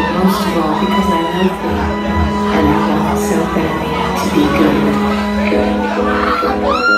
but most of all because I love them and I want myself and to be good. good.